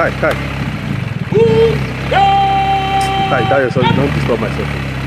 Cai, cai. Cai, cai, eu só não estou mais soltando.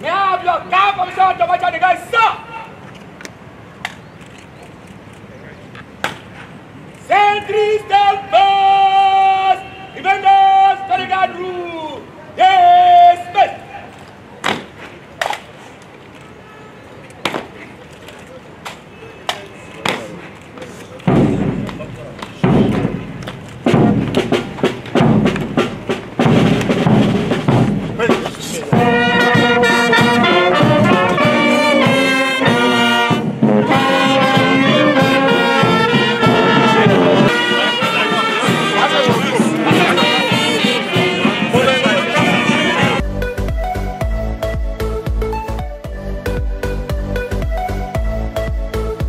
I have your car permission to watch out the guys, sir? Sentry stay